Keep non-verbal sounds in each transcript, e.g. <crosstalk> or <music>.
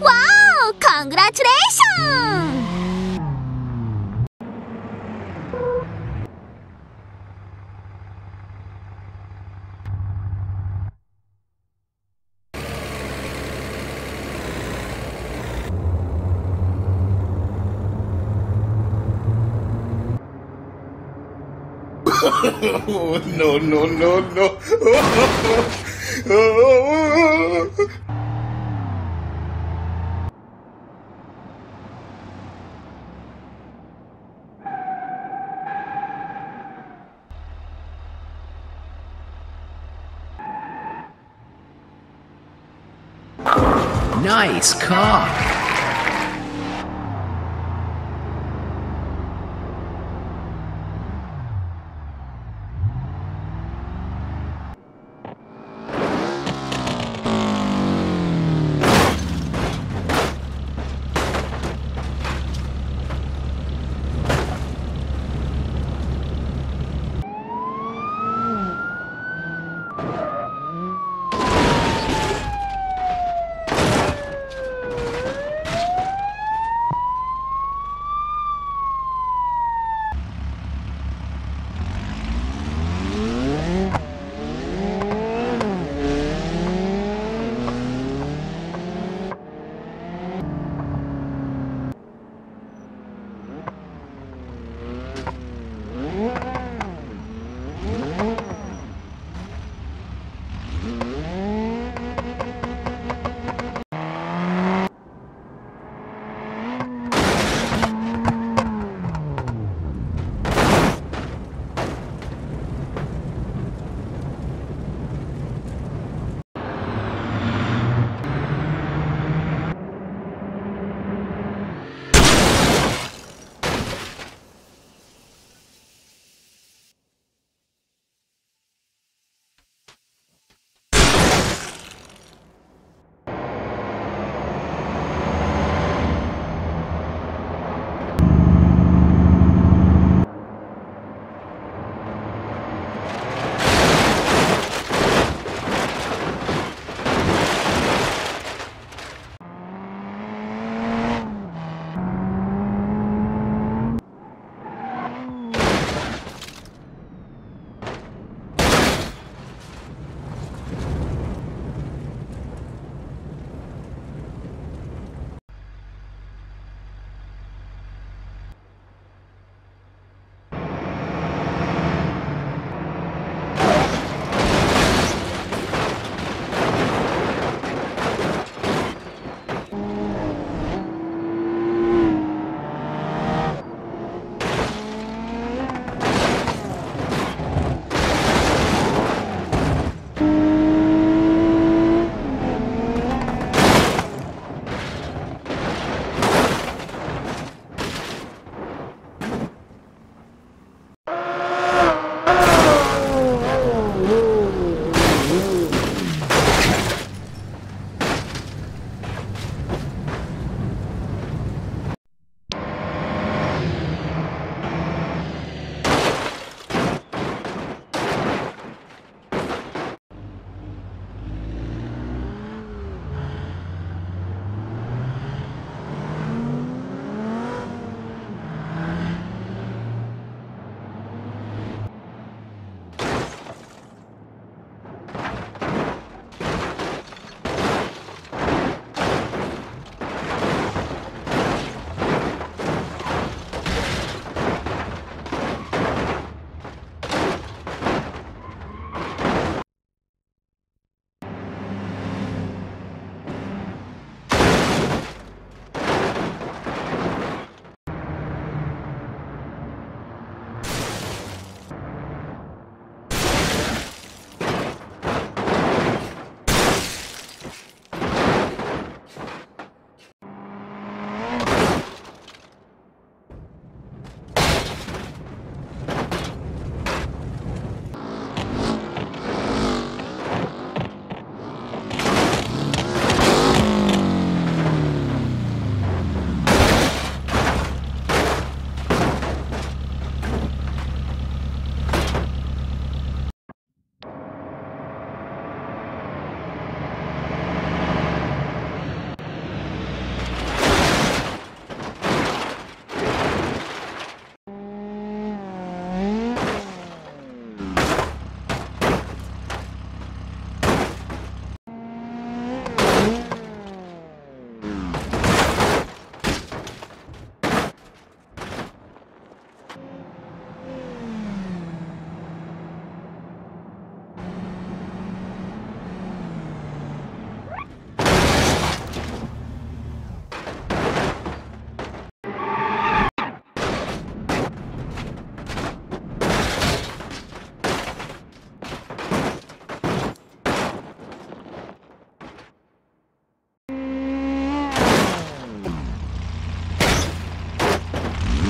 Wow! Congratulations! Oh <laughs> no, no, no, no. <laughs> Nice car.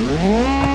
Música